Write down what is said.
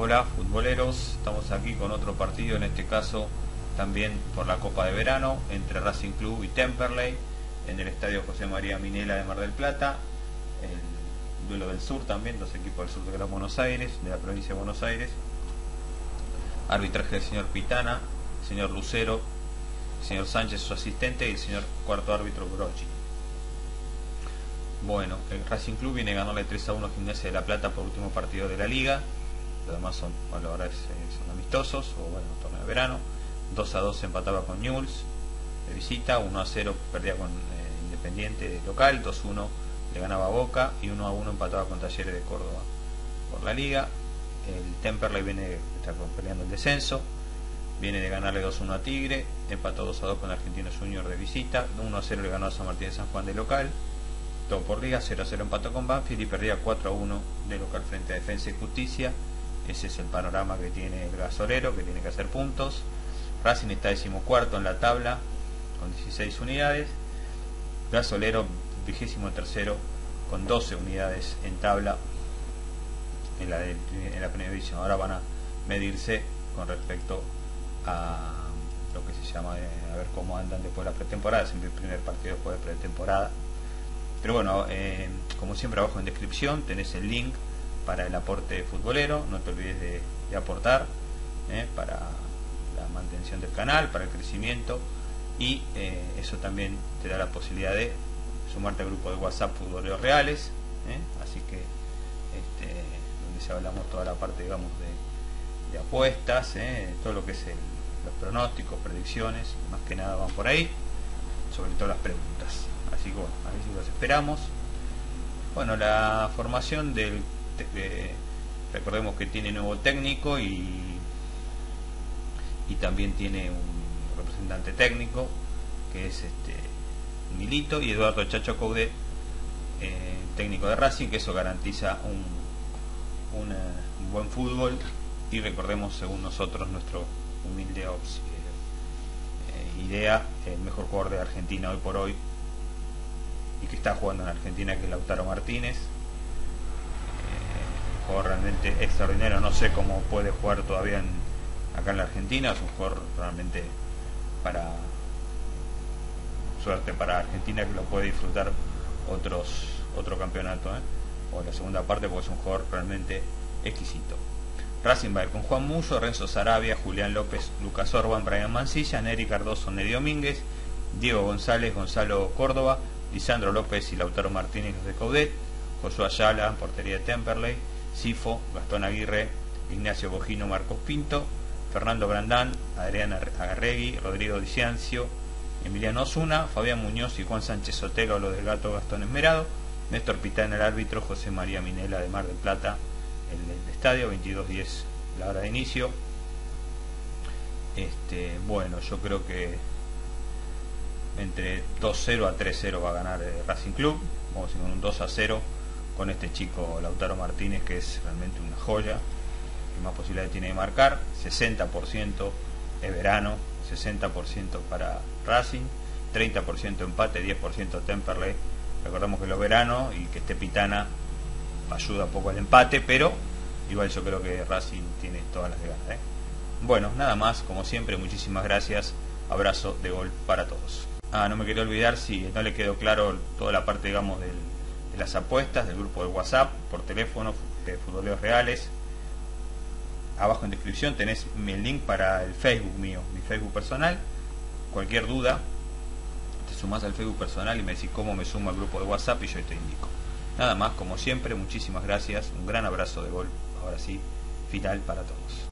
Hola futboleros, estamos aquí con otro partido, en este caso también por la Copa de Verano, entre Racing Club y Temperley, en el Estadio José María Minela de Mar del Plata, el duelo del sur también, dos equipos del sur de Gran Buenos Aires, de la provincia de Buenos Aires, arbitraje del señor Pitana, señor Lucero, señor Sánchez su asistente y el señor cuarto árbitro Brochi. Bueno, el Racing Club viene ganarle 3 a 1 a Gimnasia de la Plata por último partido de la liga además son, bueno, ahora eh, son amistosos, o bueno, torneo de verano. 2 a 2 empataba con Newell's de visita, 1 a 0 perdía con eh, Independiente de local, 2 a 1 le ganaba a Boca y 1 a 1 empataba con Talleres de Córdoba por la liga. El Temperley viene está peleando el descenso, viene de ganarle 2 a 1 a Tigre, empató 2 a 2 con Argentinos Junior de visita, 1 a 0 le ganó a San Martín de San Juan de local, todo por liga, 0 a 0 empató con Banfield y perdía 4 a 1 de local frente a Defensa y Justicia ese es el panorama que tiene el gasolero, que tiene que hacer puntos. Racing está decimocuarto en la tabla con 16 unidades. Gasolero vigésimo tercero con 12 unidades en tabla en la, en la primera división. Ahora van a medirse con respecto a lo que se llama, eh, a ver cómo andan después de la pretemporada, siempre el primer partido después de pretemporada. Pero bueno, eh, como siempre abajo en descripción tenés el link para el aporte futbolero, no te olvides de, aportar ¿eh? para la mantención del canal, para el crecimiento y eh, eso también te da la posibilidad de sumarte al grupo de WhatsApp Futboleros Reales, ¿eh? así que este, donde se hablamos toda la parte digamos de, apuestas, todo lo que es los pronósticos, predicciones, más que nada van por ahí, sobre todo las preguntas. Así que bueno, a ver si los esperamos. Bueno, la formación del recordemos que tiene nuevo técnico y, y también tiene un representante técnico que es este Milito y Eduardo Chacho Coudet eh, técnico de Racing que eso garantiza un, un, buen fútbol y recordemos según nosotros nuestro humilde eh, idea el mejor jugador de Argentina hoy por hoy y que está jugando en Argentina que es Lautaro Martínez jugador realmente extraordinario, no sé cómo puede jugar todavía acá en la Argentina, es un jugador realmente para suerte para Argentina que lo puede disfrutar otros otro campeonato ¿eh? o la segunda parte porque es un jugador realmente exquisito. Racing va con Juan Muso, Renzo Sarabia, Julián López, Lucas Orban, Brian Mancilla, Neri Cardoso, Neri Domínguez, Diego González, Gonzalo Córdoba, Lisandro López y Lautaro Martínez de Caudet, Josué Ayala, portería de Temperley, Sifo, Gastón Aguirre, Ignacio Bojino, Marcos Pinto, Fernando Brandán, Adriana Agarregui, Rodrigo Diciancio, Emiliano Osuna, Fabián Muñoz y Juan Sánchez Sotelo, lo del gato Gastón Esmerado, Néstor Pitán el árbitro, José María Minela de Mar del Plata, el, estadio, 22.10 la hora de inicio. Este, bueno, yo creo que entre 2-0 a 3-0 va a ganar eh, Racing Club, vamos a ir con un 2 0 con este chico Lautaro Martínez, que es realmente una joya, que más posibilidades tiene de marcar, 60% es verano, 60% para Racing, 30% empate, 10% Temperley. Recordemos que lo verano y que esté Pitana ayuda un poco al empate, pero igual yo creo que Racing tiene todas las ganas. ¿eh? Bueno, nada más, como siempre, muchísimas gracias. Abrazo de gol para todos. Ah, no me quería olvidar si no le quedó claro toda la parte, digamos, del, las apuestas del grupo de WhatsApp por teléfono de Futboleros Reales. Abajo en descripción tenés el link para el Facebook mío, mi Facebook personal. Cualquier duda, te sumás al Facebook personal y me decís cómo me sumo al grupo de WhatsApp y yo te indico. Nada más, como siempre, muchísimas gracias, un gran abrazo de gol, ahora sí, final para todos.